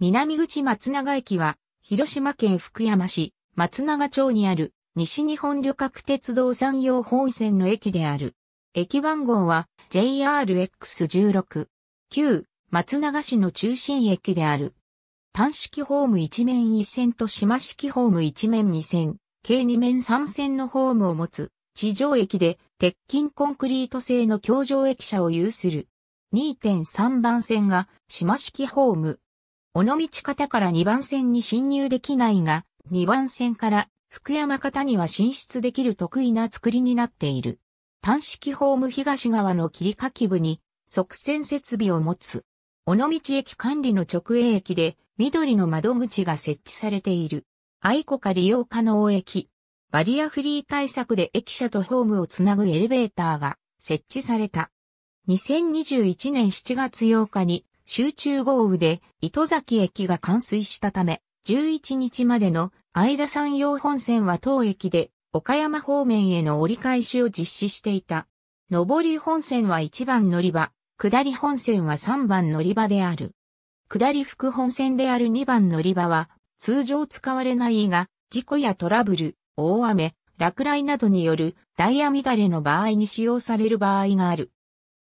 南口松永駅は、広島県福山市松永町にある西日本旅客鉄道山陽本線の駅である。駅番号は JRX16。旧松永市の中心駅である。単式ホーム一面一線と島式ホーム一面二線、計二面三線のホームを持つ地上駅で鉄筋コンクリート製の橋上駅舎を有する。2.3番線が島式ホーム。尾道方から2番線に進入できないが、2番線から福山方には進出できる得意な作りになっている。単式ホーム東側の切り欠き部に側線設備を持つ。尾道駅管理の直営駅で緑の窓口が設置されている。愛子か利用可能駅。バリアフリー対策で駅舎とホームをつなぐエレベーターが設置された。2021年7月8日に集中豪雨で糸崎駅が冠水したため、11日までの間山陽本線は当駅で岡山方面への折り返しを実施していた。上り本線は1番乗り場、下り本線は3番乗り場である。下り副本線である2番乗り場は通常使われないが、事故やトラブル、大雨、落雷などによるダイヤ乱れの場合に使用される場合がある。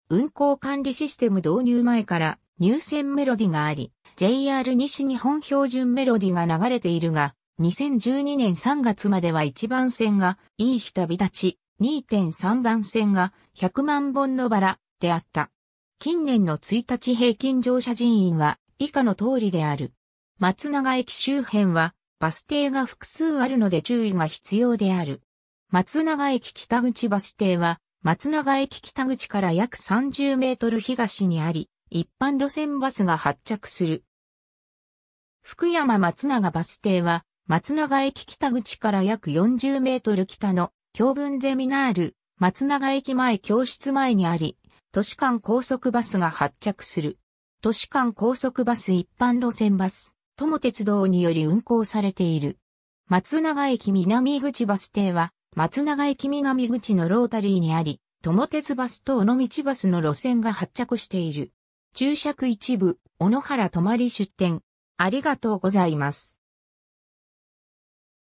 運行管理システム導入前から入線メロディがあり、JR 西日本標準メロディが流れているが、2012年3月までは1番線がいい日旅立ち、2.3番線が100万本のバラであった。近年の1日平均乗車人員は以下の通りである。松永駅周辺はバス停が複数あるので注意が必要である。松永駅北口バス停は松永駅北口から約30メートル東にあり、一般路線バスが発着する。福山松永バス停は、松永駅北口から約40メートル北の教文ゼミナール、松永駅前教室前にあり、都市間高速バスが発着する。都市間高速バス一般路線バス、友鉄道により運行されている。松永駅南口バス停は、松永駅南口のロータリーにあり、友鉄バスと尾道バスの路線が発着している。注釈一部、小野原泊出店。ありがとうございます。